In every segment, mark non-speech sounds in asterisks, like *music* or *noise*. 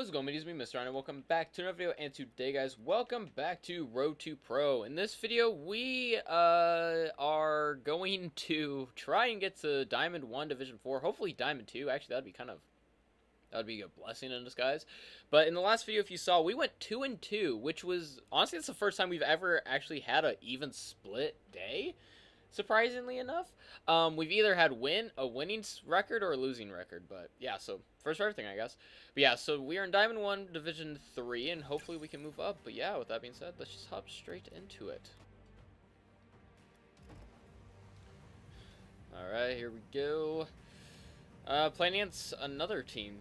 What's going on, It's me, Mr. Hyena, and welcome back to another video, and today, guys, welcome back to Road to Pro. In this video, we, uh, are going *laughs* to try and get to Diamond 1 Division 4, hopefully Diamond 2, actually, that'd be kind of, that'd be a blessing in disguise. But in the last video, if you saw, we went 2 and 2, which was, honestly, it's the first time we've ever actually had an even split day surprisingly enough. Um, we've either had win a winning record or a losing record, but yeah, so first for everything, I guess. But yeah, so we are in Diamond 1, Division 3, and hopefully we can move up. But yeah, with that being said, let's just hop straight into it. Alright, here we go. Uh, playing against another team.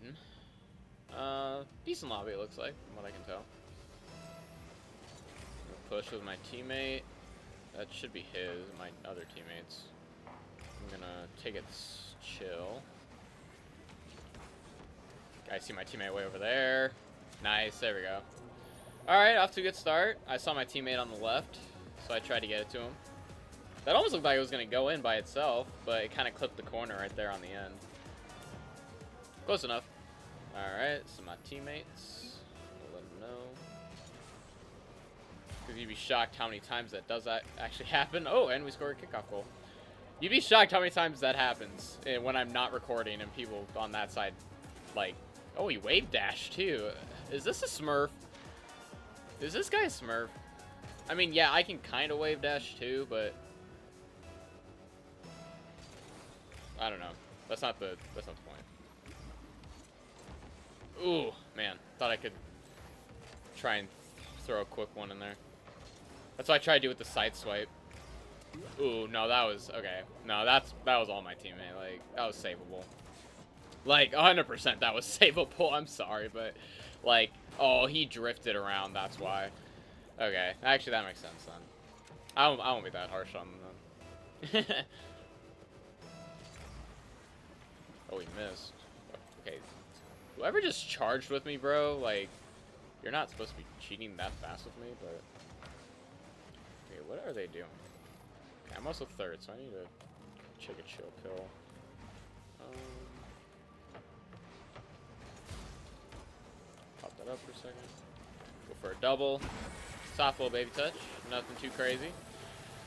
Uh, decent lobby, it looks like, from what I can tell. Push with my teammate. That should be his, my other teammates. I'm gonna take it chill. I see my teammate way over there. Nice, there we go. Alright, off to a good start. I saw my teammate on the left, so I tried to get it to him. That almost looked like it was going to go in by itself, but it kind of clipped the corner right there on the end. Close enough. Alright, so my teammates. You'd be shocked how many times that does that actually *laughs* happen. Oh, and we score a kickoff goal. You'd be shocked how many times that happens eh, when I'm not recording and people on that side, like, oh, he wave dash too. Is this a Smurf? Is this guy a Smurf? I mean, yeah, I can kind of wave dash too, but I don't know. That's not the that's not the point. Ooh, man, thought I could try and throw a quick one in there. That's what I tried to do with the side swipe. Ooh, no, that was, okay. No, that's, that was all my teammate. Like, that was savable. Like, 100% that was *laughs* savable. I'm sorry, but, like, oh, he drifted around. That's why. Okay, actually, that makes sense then. I won't, I won't be that harsh on them then. *laughs* oh, he missed. Okay. Whoever just charged with me, bro, like, you're not supposed to be cheating that fast with me, but what are they doing? Okay, I'm also third, so I need to check a chill pill. Um, pop that up for a second. Go for a double. Soft little baby touch. Nothing too crazy.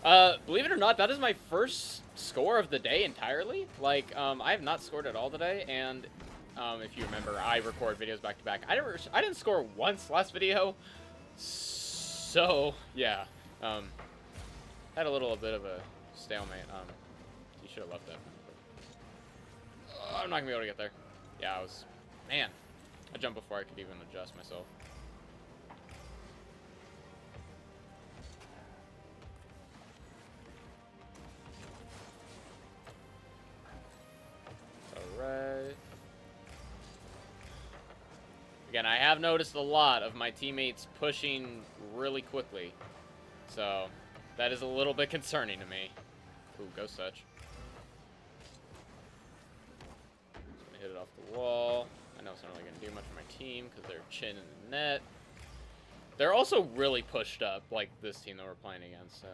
Uh, believe it or not, that is my first score of the day entirely. Like, um, I have not scored at all today, and um, if you remember, I record videos back to back. I never, I didn't score once last video, so yeah. Um, had a little bit of a stalemate. Um, you should have left that. I'm not gonna be able to get there. Yeah, I was. Man, I jumped before I could even adjust myself. Alright. Again, I have noticed a lot of my teammates pushing really quickly. So, that is a little bit concerning to me. Ooh, ghost touch. Just gonna hit it off the wall. I know it's not really gonna do much for my team because they're chin in the net. They're also really pushed up, like this team that we're playing against, so.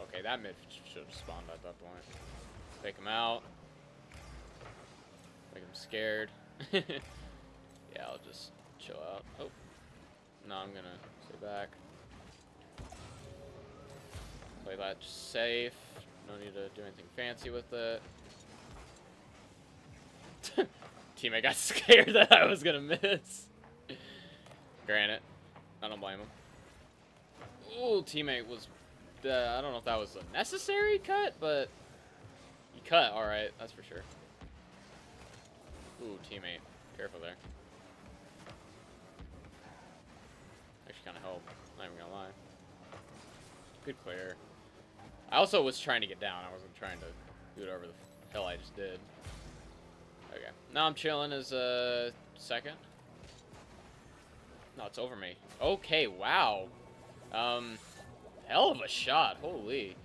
Okay, that mid should have spawned at that point. Take him out. Make him scared. *laughs* yeah, I'll just chill out. Oh. No, I'm gonna stay back. Play that safe. No need to do anything fancy with it. *laughs* Teammate got *laughs* scared that I was gonna miss. Granted. I don't blame him. Ooh, teammate was... Uh, I don't know if that was a necessary cut, but... He cut, alright, that's for sure. Ooh, teammate. Careful there. Actually kind of help. Not even gonna lie. Good clear. I also was trying to get down. I wasn't trying to do it over the hell I just did. Okay. Now I'm chilling as a uh, second. No, it's over me. Okay, wow. Um, hell of a shot. Holy.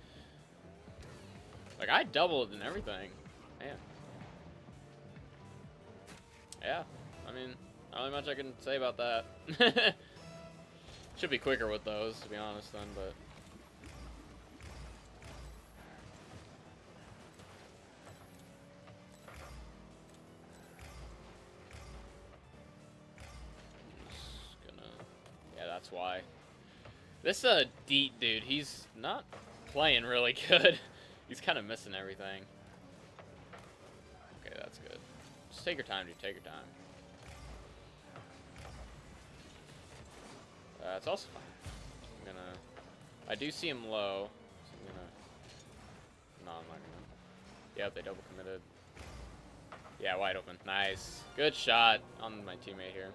Like, I doubled and everything. yeah, I mean, not much I can say about that. *laughs* Should be quicker with those, to be honest, then, but... Gonna... Yeah, that's why. This, uh, Deet dude, he's not playing really *laughs* good. he's kind of missing everything. Take your time, dude. Take your time. Uh, also fine. I'm gonna. I do see him low, so I'm gonna. No, I'm not gonna. Yep, they double committed. Yeah, wide open. Nice. Good shot on my teammate here.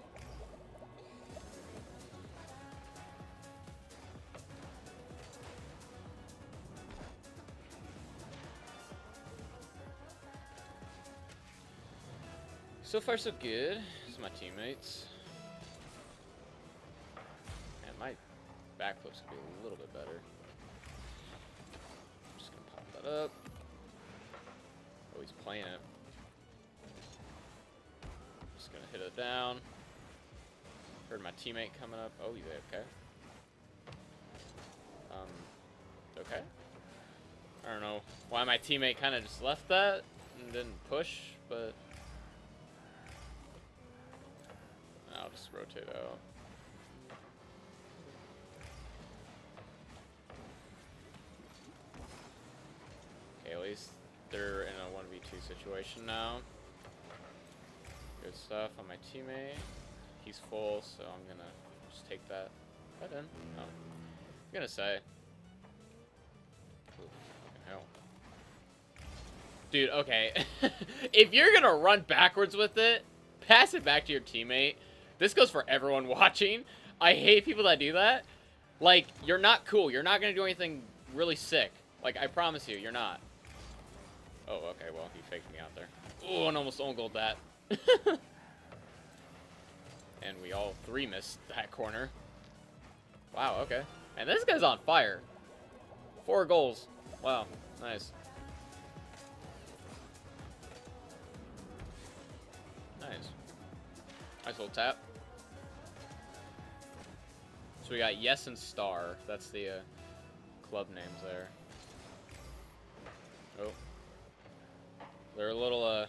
So far, so good. Is my teammates. And my backflips could be a little bit better. just gonna pop that up. Oh, he's playing it. Just gonna hit it down. Heard my teammate coming up. Oh, you okay? Um, okay. I don't know why my teammate kind of just left that and didn't push, but just rotate out. Okay, at least they're in a 1v2 situation now. Good stuff on my teammate. He's full, so I'm gonna just take that. That in. Oh. I'm gonna say. Hell. Dude, okay. *laughs* if you're gonna run backwards with it, pass it back to your teammate. This goes for everyone *laughs* watching. I hate people that do that. Like, you're not cool. You're not gonna do anything really sick. Like, I promise you, you're not. Oh, okay, well, he faked me out there. Oh, and almost own that. *laughs* and we all three missed that corner. Wow, okay. And this guy's on fire. Four goals. Wow, nice. Nice. Nice little tap. We got Yes and Star. That's the uh, club names there. Oh. They're a little, uh, a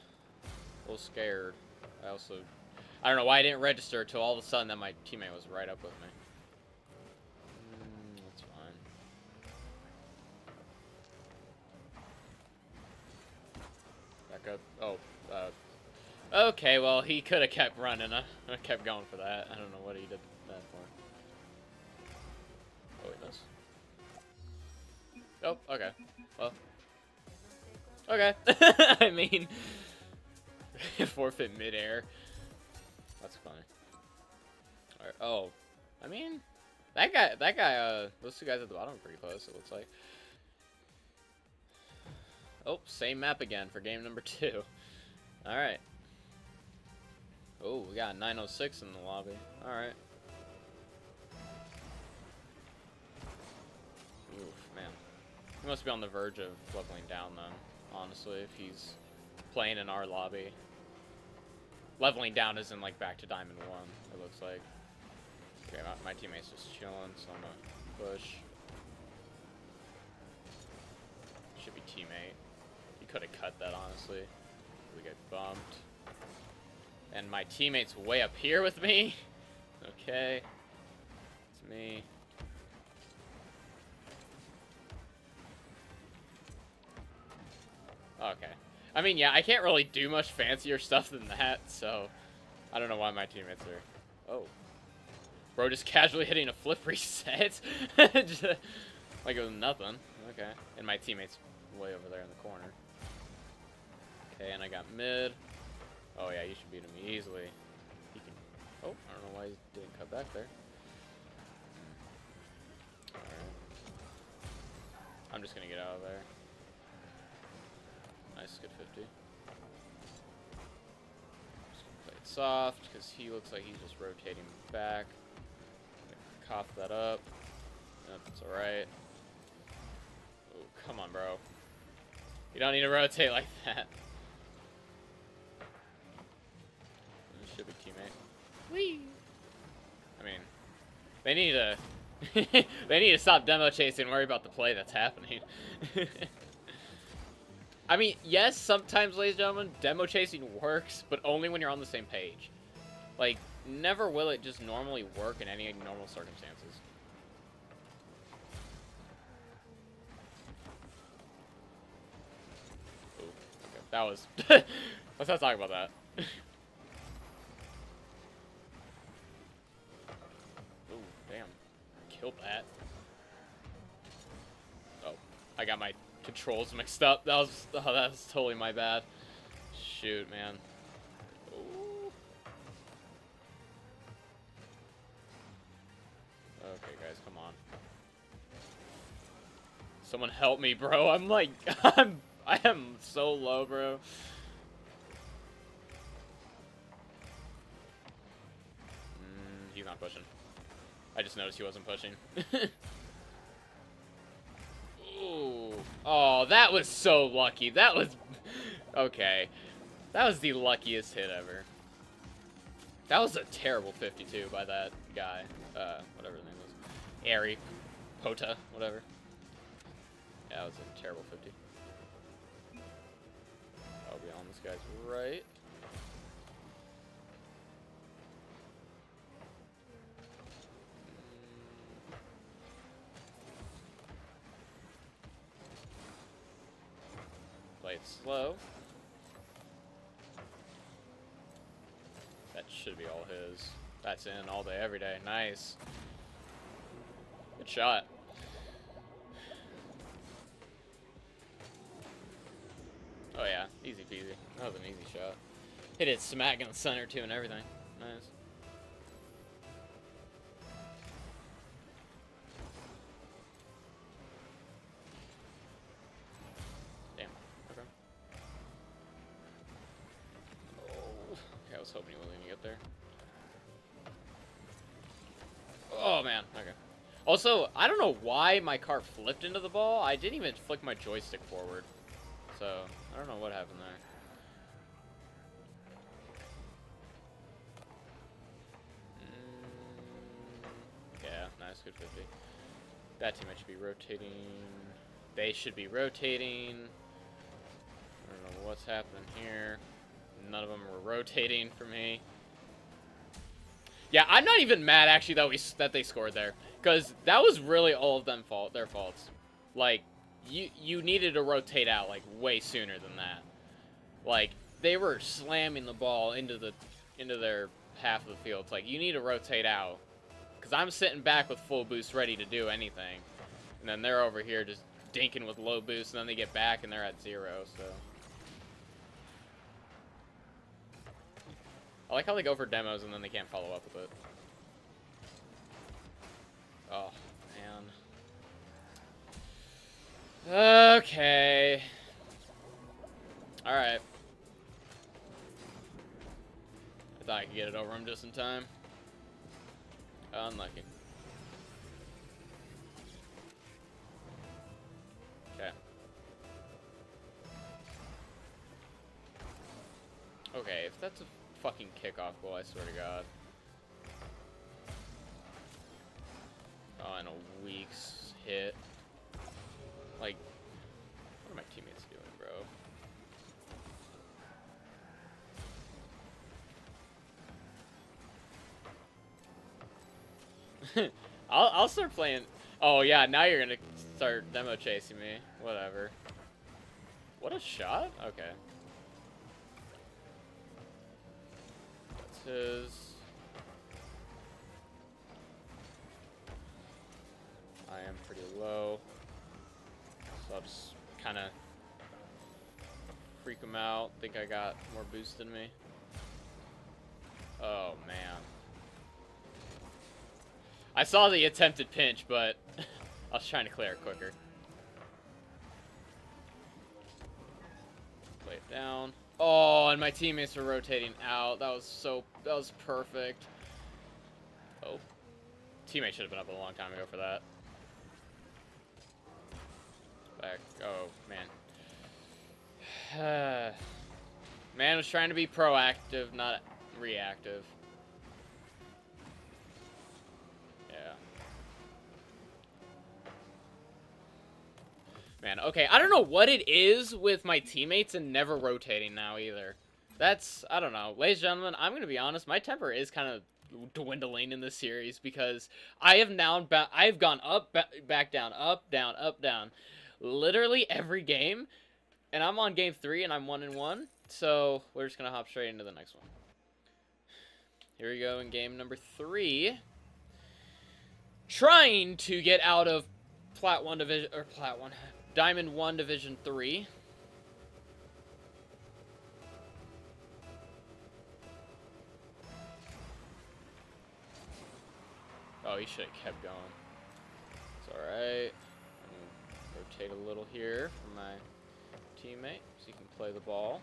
little scared. I also, I don't know why I didn't register until all of a sudden that my teammate was right up with me. Mm, that's fine. Back up. Oh, uh, okay, well, he could have kept running. I, I kept going for that. I don't know what he did that for. Oh, okay. Well, Okay. *laughs* I mean, *laughs* forfeit midair. That's funny. Oh. I mean, that guy, that guy, uh, those two guys at the bottom are pretty close, it looks like. Oh, same map again for game number *laughs* two. Alright. Oh, we got 906 in the lobby. Alright. Oof, He must be on the verge of leveling down, though honestly, if he's playing in our lobby. Leveling down isn't like back to Diamond 1, it looks like. Okay, my, my teammate's just chilling, so I'm gonna push. Should be teammate. He could have cut that, honestly. We get bumped. And my teammate's way up here with me. *laughs* Okay. It's me. Okay. I mean, yeah, I can't really do much fancier stuff than that, so I don't know why my teammates are... Oh. Bro just *laughs* casually hitting a flip reset. just, *laughs* like it was nothing. Okay. And my teammate's way over there in the corner. Okay, and I got mid. Oh yeah, you should beat him easily. He can... Oh, I don't know why he didn't cut back there. I'm just gonna get out of there. Nice, good 50. Play it soft, because he looks like he's just rotating back. Cough that up. That's alright. Oh, come on, bro. You don't need to rotate like *laughs* that. This should be teammate. Whee! I mean, they need to... *laughs* they need to stop demo chasing and worry about the play that's happening. *laughs* I mean, yes, sometimes, ladies and gentlemen, demo chasing works, but only when you're on the same page. Like, never will it just normally work in any normal circumstances. Ooh, okay. That was... *laughs* Let's not talk about that. *laughs* Ooh, damn. Killed that. Oh, I got my controls mixed up. That was... *laughs* Oh, that was totally my bad. Shoot, man. Ooh. Okay, guys, come on. Someone help me, bro. *laughs* I'm like, *laughs* I'm, I am so low, bro. Mm, he's not pushing. I just noticed he wasn't pushing. Oh, that was so lucky. That was... Okay. That was the luckiest hit ever. That was a terrible 52 by that guy. Uh, whatever his name was. Ari. Pota. Whatever. Yeah, that was a terrible 50. I'll be on this guy's right. Play it slow. That should be all his. That's in all day, every day. Nice. Good shot. Oh yeah, easy peasy. That was an easy shot. Hit it smack in the center too and everything. Also, I don't know why my car flipped into the ball. I didn't even flick my joystick forward. So, I don't know what happened there. Mm, yeah, nice, good 50. That teammate should be rotating. They should be rotating. I don't know what's happening here. None of them were rotating for me. Yeah, I'm not even mad actually that we that they scored there, because that was really all of them fault their faults. Like, you you needed to rotate out like way sooner than that. Like they were slamming the ball into the into their half of the field. It's like you need to rotate out because I'm sitting back with full boost ready to do anything, and then they're over here just dinking with low boost, and then they get back and they're at zero. So I like how they go for demos and then they can't follow up with it. Oh man. Okay. Alright. I thought I could get it over him just in time. Unlucky. Okay. Okay, if that's a fucking kickoff goal, I swear to God. And a week's hit. Like, what are my teammates doing, bro? *laughs* I'll, I'll start playing. Oh, yeah, now you're gonna start demo chasing me. Whatever. What a shot? Okay. That's his. Kind of freak him out. Think I got more boost than me. Oh, man. I saw the attempted pinch, but *laughs* I was trying to clear it quicker. Play it down. Oh, and my teammates were rotating out. That was so, that was perfect. Oh. Teammate should have been up a long time ago for that. Back. Oh, man. *sighs* man was trying to be proactive, not reactive. Yeah. Man, okay, I don't know what it is with my teammates and never rotating now either. That's, I don't know. Ladies and gentlemen, I'm going to be honest, my temper is kind of dwindling in the series because I have now I've gone up, ba- back down, up, down, up, down, literally every game, and I'm on game three and I'm one and one. So we're just gonna hop straight into the next one. Here we go in game number three. Trying to get out of Plat One Division or Plat One Diamond One Division Three. Oh, he should have kept going. It's alright. Rotate a little here for my teammate so he can play the ball.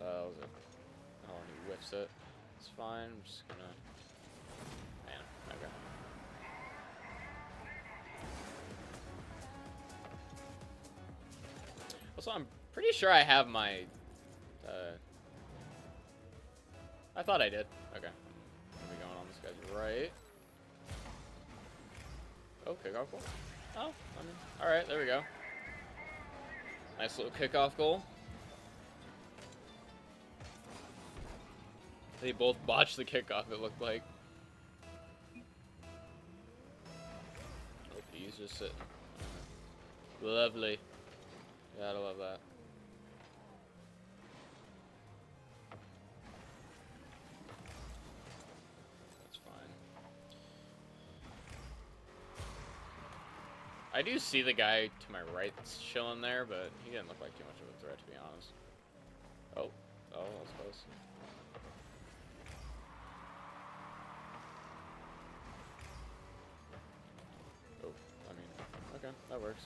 Uh, was it? Oh, he whiffs it. It's fine. I'm just gonna. Man, okay. Also, I'm pretty sure I have my. Uh, I thought I did. Okay. Let me going on this guy's right. Oh, kickoff goal. Oh, I mean, all right, there we go. Nice little kickoff goal. They both botched the kickoff, it looked like. Oh, he's just sitting. Lovely. Gotta love that. I do see the guy to my right chilling there, but he didn't look like too much of a threat, to be honest. Oh. Oh, that close. Oh, I mean, okay, that works.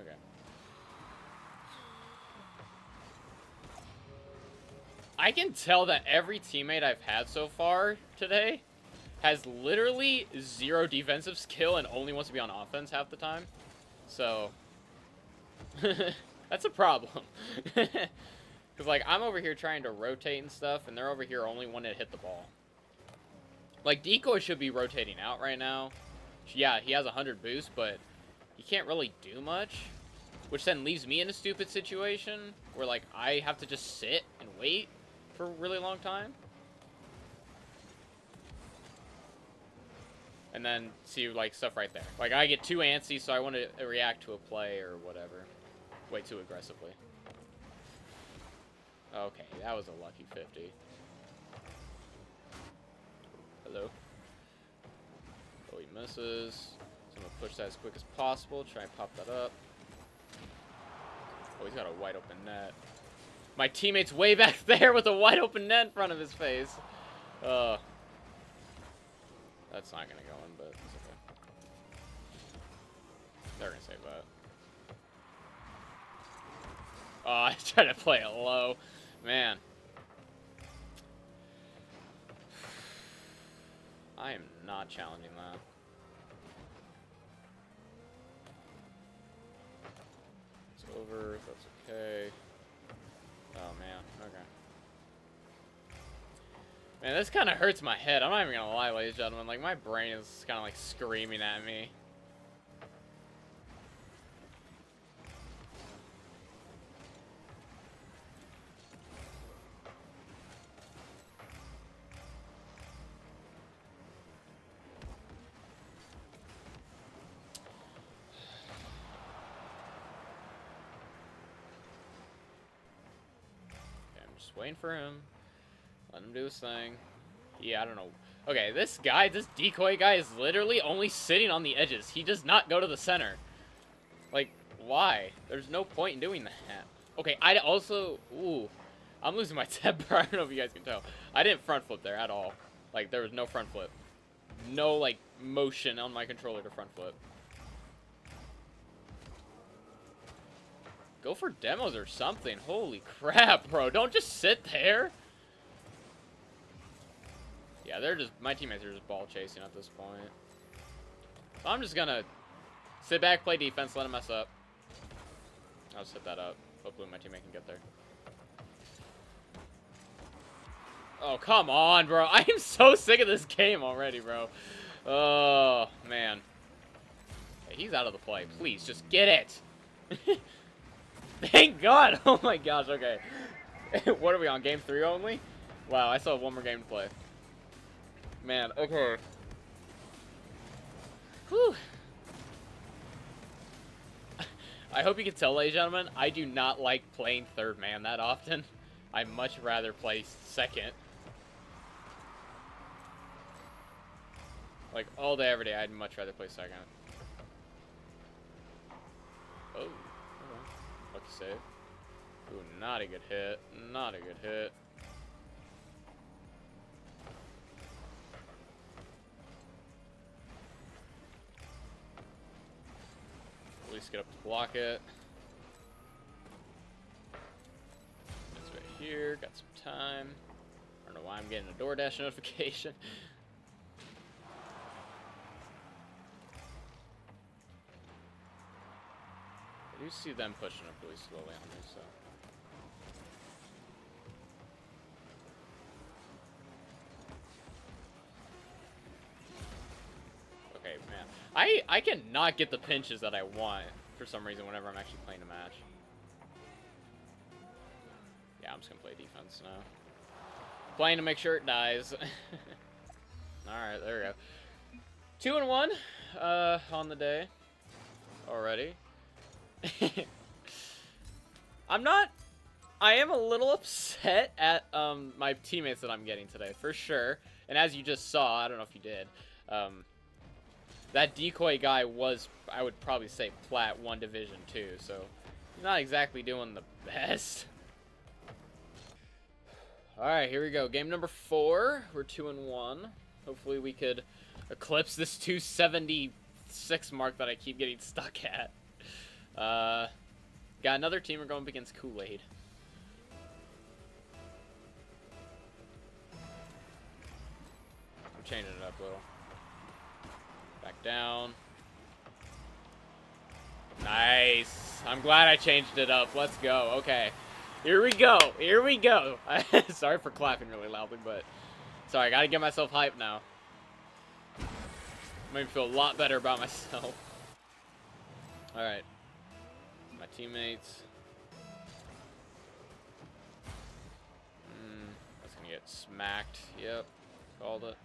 Okay. I can tell that every teammate I've had so far today has literally zero defensive skill and only wants to be on offense half the time. So, *laughs* that's a problem. *laughs* Because, like, I'm over here trying to rotate and stuff, and they're over here only want to hit the ball. Like, Decoy should be rotating out right now. Yeah, he has 100 boost, but he can't really do much. Which then leaves me in a stupid situation where, like, I have to just sit and wait for a really long time. And then see, like, stuff right there. Like, I get too antsy, so I want to react to a play or whatever. Way too aggressively. Okay, that was a lucky 50. Hello? Oh, he misses. So I'm going to push that as quick as possible. Try and pop that up. Oh, he's got a wide open net. My teammate's way back *laughs* there with a wide open net in front of his face. Uh, that's not going to go in, but it's okay. They're going to save that. Oh, *laughs* I tried to play it low. Man. *sighs* I am not challenging that. It's over, that's okay. Oh man, okay. Man, this kind of hurts my head. I'm not even gonna lie, ladies and gentlemen. Like, my brain is kind of like screaming at me. Okay, I'm just waiting for him. Let him do his thing. Yeah, I don't know. Okay, this guy, this decoy guy is literally only sitting on the edges. He does not go to the center. Like, why? There's no point in doing that. Okay, I also... Ooh. I'm losing my *laughs* temper. I don't know if you guys can tell. I didn't front flip there at all. Like, there was no front flip. No, like, motion on my controller to front flip. Go for demos or something. Holy crap, bro. Don't just sit there. Yeah, they're just... My teammates are just ball chasing at this point. So I'm just gonna sit back, play defense, let them mess up. I'll set that up. Hopefully my teammate can get there. Oh, come on, bro. *laughs* I am so sick of this game already, bro. Oh, man. He's out of the play. Please, just get it. *laughs* Thank God. *laughs* Oh my gosh, okay. what are we on, game three only? Wow, I still have one more game to play. Man, okay. Whew. I hope you can tell, ladies and gentlemen, I do not like playing third man that often. I much rather play second. Like, all day, every day, I'd much rather play second. Oh. Lucky save. Ooh, not a good hit. Not a good hit. Least get up to block it. It's right here. Got some time. I don't know why I'm getting a DoorDash *laughs* notification. I do see them pushing up really slowly on me, so. I, cannot get the pinches that I want for some reason whenever I'm actually playing a match. Yeah, I'm just gonna play defense now. Playing to make sure it dies. *laughs* Alright, there we go. Two and one uh, on the day already. *laughs* I'm not... I am a little upset at um, my teammates that I'm getting today, for sure. And as you just saw, I don't know if you did, um, that decoy guy was, I would probably say, plat 1 Division 2, so not exactly doing the *laughs* best. Alright, here we go. Game number 4. We're 2 and 1. Hopefully we could eclipse this 276 mark that I keep getting stuck at. Uh, got another team. We're going up against Kool-Aid. I'm changing it up a little. Down. Nice. I'm glad I changed it up. Let's go. Okay. Here we go. Here we go. *laughs* sorry for clapping really loudly, but sorry. I got to get myself hyped now. Made me feel a lot better about *laughs* myself. Alright my teammates. Mm, that's gonna get smacked. Yep, called it.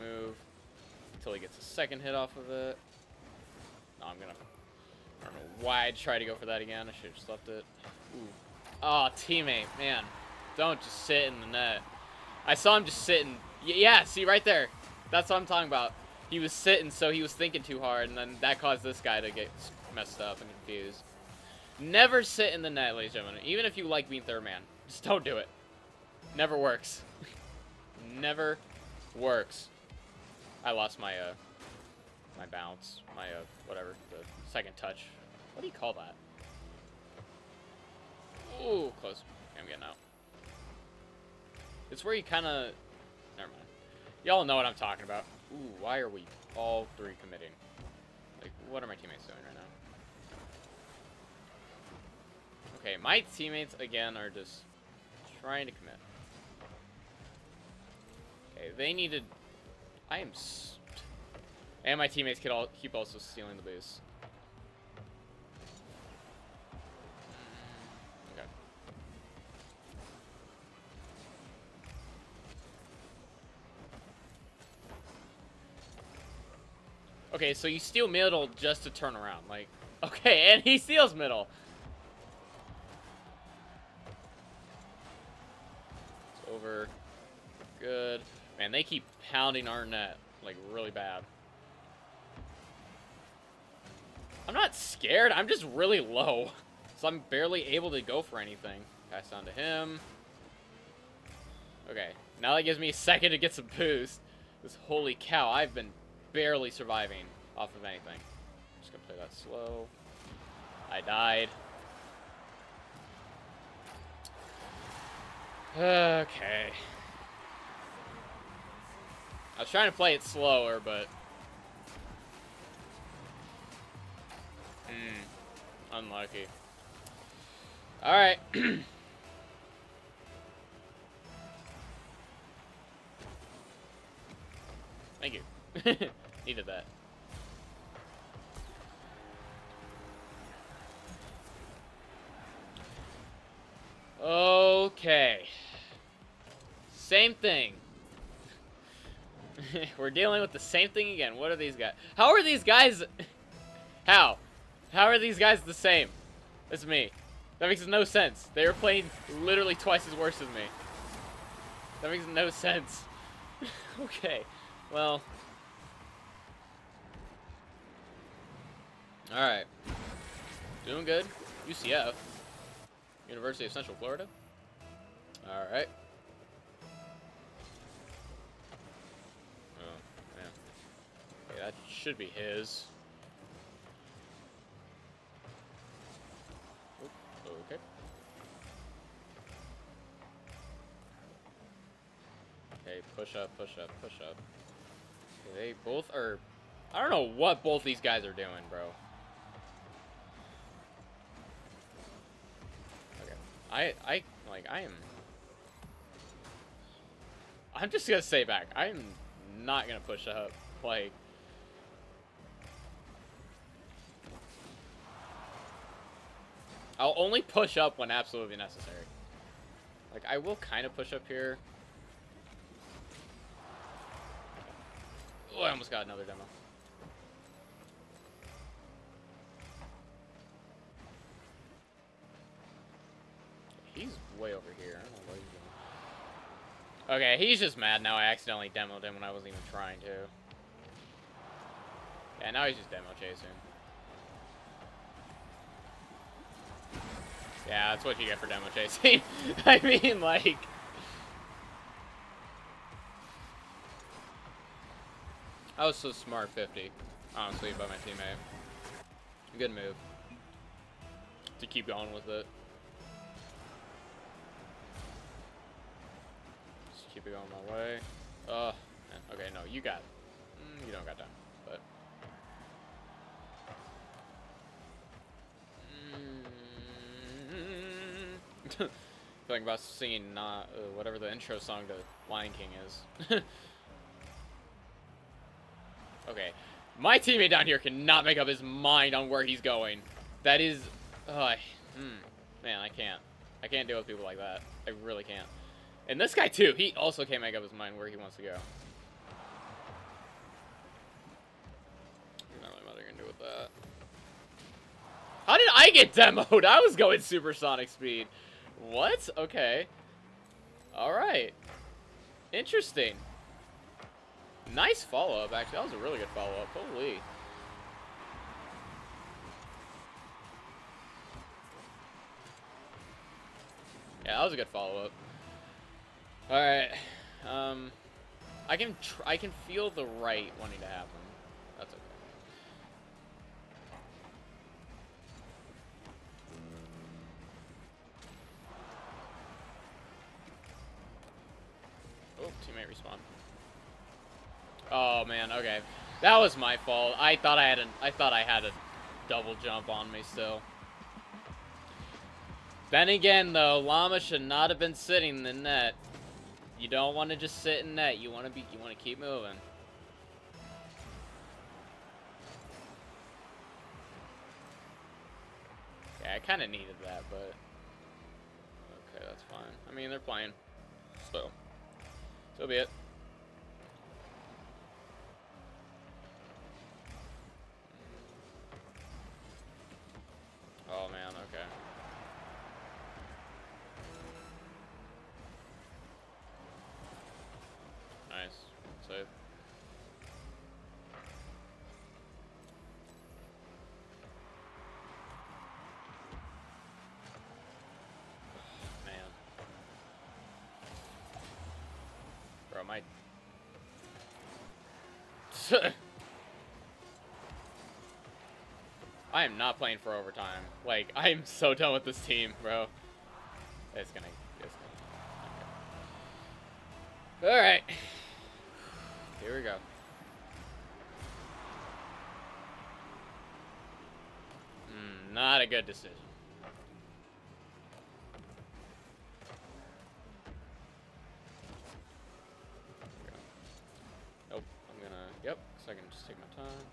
Move until he gets a second hit off of it. No, I'm gonna. I don't know why I tried to go for that again. I should have just left it. Ooh. Oh, teammate, man. Don't just sit in the net. I saw him just sitting. Yeah, see right there. That's what I'm talking about he was sitting, so he was thinking too hard, and then that caused this guy to get messed up and confused. Never sit in the net, ladies and gentlemen. Even if you like being third man. Just don't do it. Never works. *laughs* Never works. I lost my, uh, my bounce. My, uh, whatever. The second touch. What do you call that? Ooh, close. I'm getting out. It's where you kind of... Never mind. Y'all know what I'm talking about. Ooh, why are we all three committing? Like, what are my teammates doing right now? Okay, my teammates, again, are just trying to commit. Okay, they needed... I am... And my teammates could all keep also stealing the boost. Mm, okay, so you steal middle just to turn around. Like, *laughs* okay, and he steals middle. It's over. Good. Man, they keep pounding our net, like, really bad. I'm not scared. I'm just really low. *laughs* So I'm barely able to go for anything. Pass on to him. Okay. Now that gives me a second to get some boost. This holy cow, I've been barely surviving off of anything. I'm Just gonna play that slow. I died. *sighs* Okay. I was trying to play it slower, but... Hmm. Unlucky. Alright. *clears throat* Thank you. *laughs* Needed that. Okay. Same thing. *laughs* We're dealing with the same thing again. What are these guys? How are these guys... *laughs* How? How are these guys the same It's me? That makes no sense. They are playing literally twice as worse as me. That makes no sense. *laughs* okay. Well. Alright. Doing good. UCF. University of Central Florida. Alright. That should be his. Oh, okay. Okay, push up, push up, push up. They both are... I don't know what both these guys are doing, bro. Okay. I, I, like, I am... I'm just gonna stay back. I am not gonna push up. Like... I'll only push up when absolutely necessary. Like, I will kind of push up here. Oh, I almost got another demo. He's way over here. He's. Okay, he's just mad now I accidentally demoed him when I wasn't even trying to. Yeah, now he's just demo chasing. Yeah, that's what you get for demo chasing. *laughs* I mean, like... I was so smart 50, honestly, by my teammate. Good move. To keep going with it. Just keep it going my way. Uh, okay, no, you got, mm, you don't got time, *laughs* Feeling about singing not uh, whatever the intro song to Lion King is. *laughs* okay, my teammate down here cannot make up his mind on where he's going. That is, uh, man, I can't. I can't deal with people like that. I really can't. And this guy, too, he also can't make up his mind where he wants to go. How did I get demoed? *laughs* I was going supersonic speed. What? Okay. Alright. Interesting. Nice follow-up, actually. That was a really good follow-up. Holy. Yeah, that was a good follow-up. All right. Um, I can I can feel the right wanting to have That was my fault. I thought I had a I thought I had a double jump on me still. Then again though, Llama should not have been sitting in the net. You don't want to just sit in net. You want to be. You want to keep moving. Yeah, I kind of needed that, but okay, that's fine. I mean, they're playing, so so be it. My... *laughs* I am not playing for overtime. Like, I am so done with this team, bro. It's gonna... It's gonna... Alright. Here we go. Mm, not a good decision. Nope, I'm time.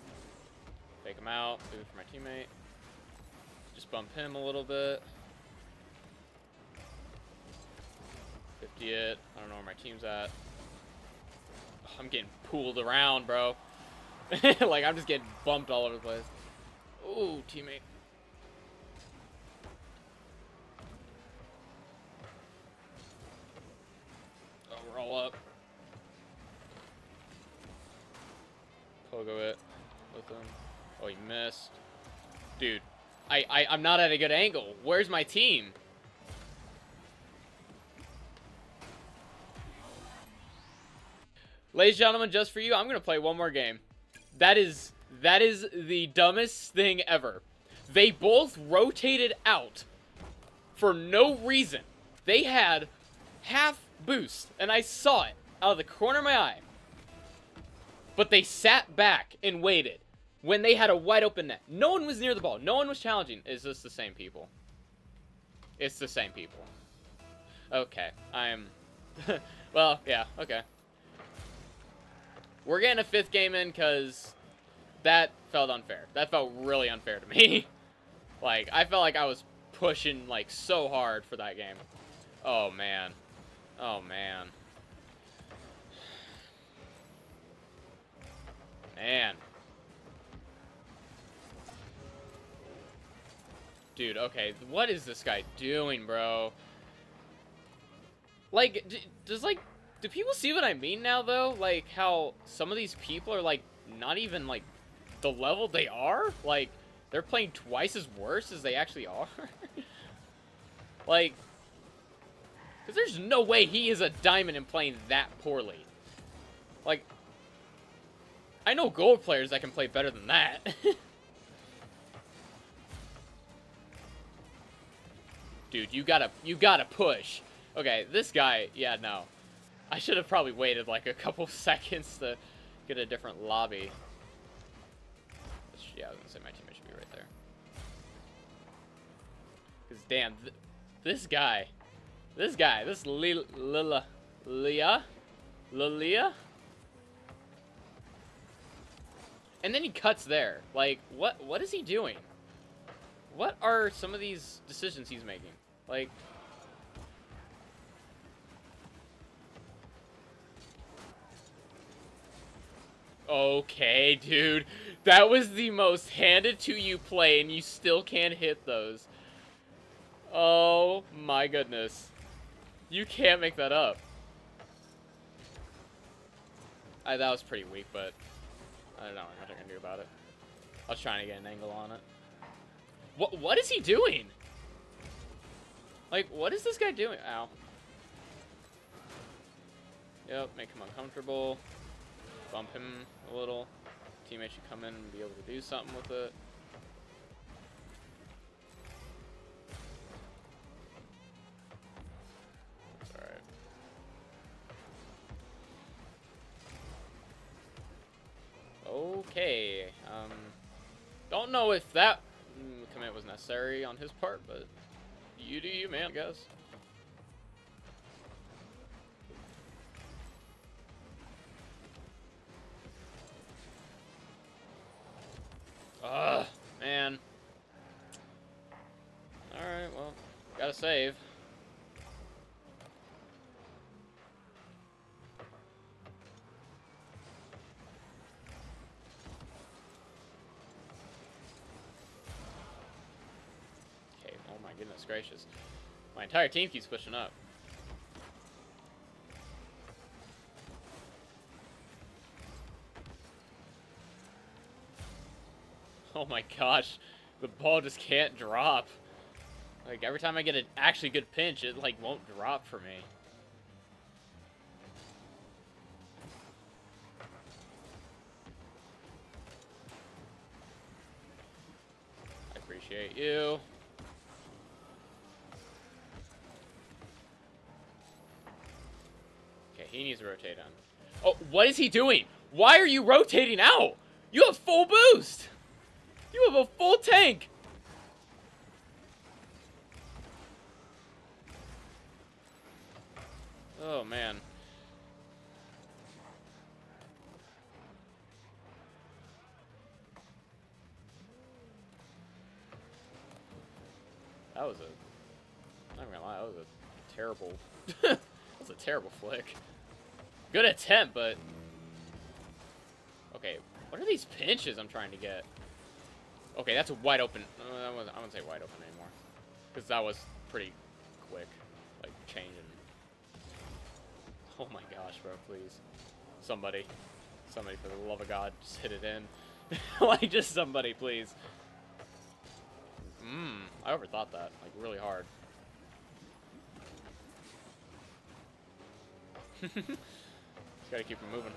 Fake him out. It for my teammate. Just bump him a little bit. 50 it. I don't know where my team's at. I'm getting pulled around, bro. *laughs* like, I'm just getting bumped all over the place. Ooh, teammate. I, I'm not at a good angle. Where's my team? Ladies and gentlemen, just for you, I'm going to play one more game. That is that is the dumbest thing ever. They both rotated out for no reason. They had half boost, and I saw it out of the corner of my eye. But they sat back and waited when they had a wide open net. No one was near the ball. No one was challenging. Is this the same people? It's the same people. Okay, I'm... *laughs* well, yeah, okay. We're getting a fifth game in because that felt unfair. That felt really unfair to me. *laughs* like, I felt like I was pushing, like, so hard for that game. Oh, man. Oh, man. *sighs* Man. Dude, okay, what is this guy doing, bro? Like, does, like, do people see what I mean now, though? Like, how some of these people are, like, not even, like, the level they are? Like, they're playing twice as worse as they actually are? *laughs* like, because there's no way he is a diamond and playing that poorly. Like, I know gold players that can play better than that. *laughs* Dude, you gotta, you gotta push. Okay, this guy, yeah, no. I should have probably waited like a couple *laughs* seconds to get a different lobby. Yeah, I was gonna say my teammate should be right there. Cause damn, th this guy, this guy, this Lila, Leah, Lilia. And then he cuts there. Like, what? What is he doing? What are some of these decisions he's making? Like, Okay, dude. That was the most handed to you play, and you still can't hit those. Oh, my goodness. You can't make that up. I, that was pretty weak, but I don't know what I'm going to do about it. I was trying to get an angle on it. What, what is he doing? Like, what is this guy doing? Ow. Yep, make him uncomfortable bump him a little. Teammate should come in and be able to do something with it. alright. Okay. Um, don't know if that commit was necessary on his part, but you do you, man, I guess. Ugh, man. Alright, well, gotta save. Gracious. My entire team keeps pushing up. Oh my gosh, the ball just can't drop. Like, every time I get an actually good pinch, it, like, won't drop for me. I appreciate you. He needs to rotate on. Oh, what is he doing? Why are you rotating out? You have full boost. You have a full tank. Oh, man. That was a... I'm not gonna lie, that was a terrible... *laughs* that was a terrible flick. Good attempt, but... Okay, what are these pinches I'm trying to get? Okay, that's a wide open... Uh, I wouldn't say wide open anymore. Because that was pretty quick. Like, changing. Oh my gosh, bro, please. Somebody. Somebody, for the love of God, just hit it in. *laughs* like, just somebody, please. Mmm, I overthought that, like, really hard. *laughs* just gotta keep it moving.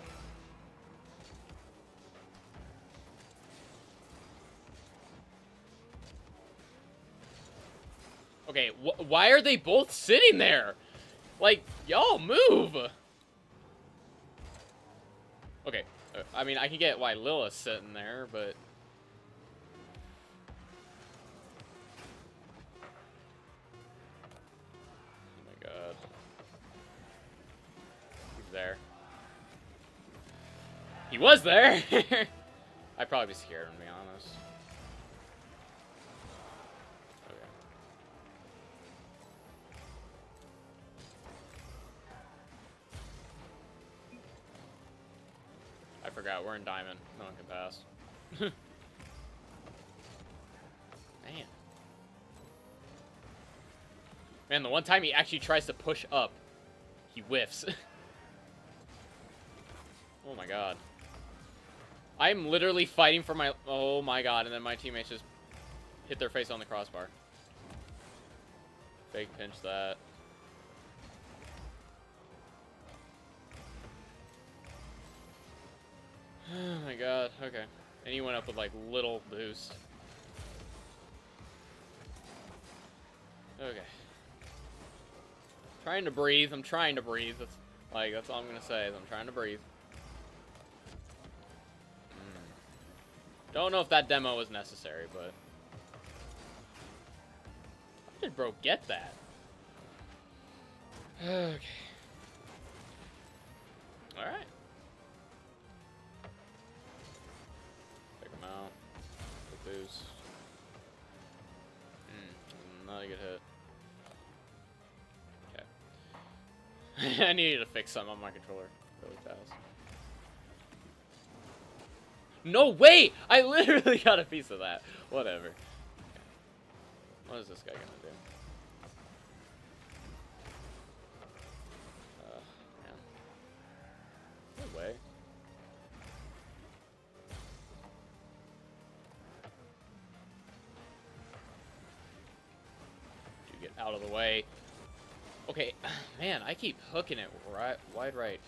Okay, wh why are they both sitting there? Like, y'all move! Okay, uh, I mean, I can get why Lilith's sitting there, but... Oh my god. He's there. He was there! *laughs* I'd probably be scared, to be honest. I forgot, we're in Diamond. No one can pass. *laughs* Man. Man, the one time he actually tries to push up, he whiffs. *laughs* oh my god. I'm literally fighting for my... Oh my god, and then my teammates just hit their face on the crossbar. Fake pinch that. *sighs* Oh my god, okay. And he went up with like little boost. Okay. Trying to breathe, I'm trying to breathe. That's like that's all I'm gonna say is I'm trying to breathe. Don't know if that demo was necessary, but How did bro get that? *sighs* Okay. Alright. Pick him out. boost. Hmm, not a good hit. Okay. *laughs* I needed to fix something on my controller really fast. No way! I literally *laughs* got a piece of that. Whatever. What is this guy gonna do? Uh, Good way. Get out of the way. Okay, *sighs* man, I keep hooking it right, wide right.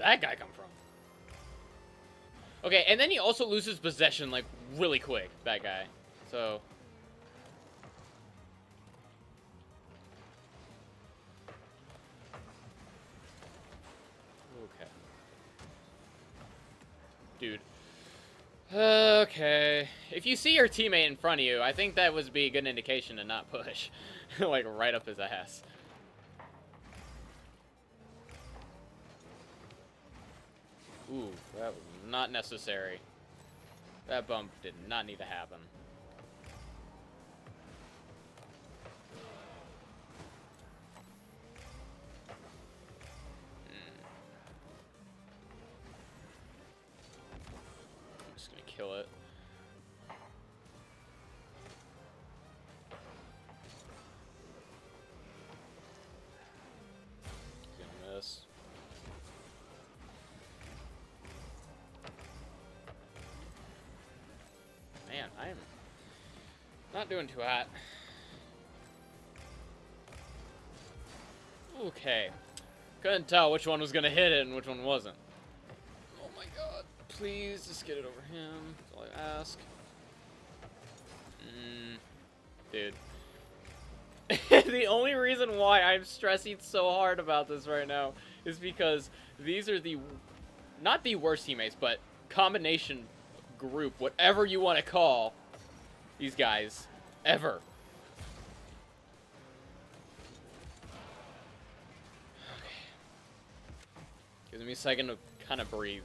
That guy come from? Okay, and then he also loses possession, like, really quick, that guy. So... Okay. dude. Okay. If you see your teammate in front of you, I think that would be a good indication to not push. *laughs* like, right up his ass. Ooh, that was not necessary. That bump did not need to happen. Hmm. I'm just gonna kill it. Man, I'm not doing too hot. Okay. Couldn't tell which one was gonna hit it and which one wasn't Oh my god. please. Just get it over him. That's all I ask. Mm, dude. *laughs* the only reason why I'm stressing so hard about this right now is because these are the, not the worst teammates, but combination group, whatever you want to call these guys, ever. Okay. Gives me a second to kind of breathe.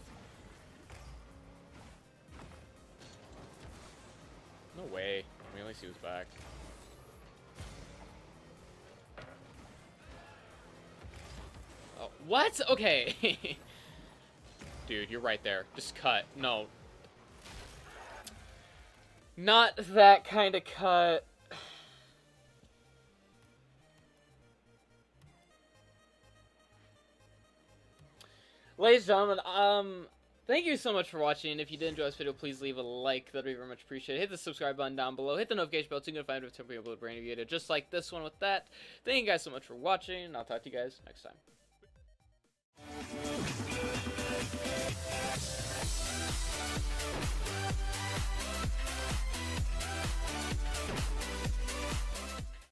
No way. I mean, at least he was back. Oh, what? Okay. *laughs* Dude, you're right there. Just cut. No. Not that kind of cut. Ladies and gentlemen, um, thank you so much for watching. If you did enjoy this video, please leave a like. That would be very much appreciated. Hit the subscribe button down below. Hit the notification bell so you can find time we upload a brand new video, just like this one with that. Thank you guys so much for watching. I'll talk to you guys next time.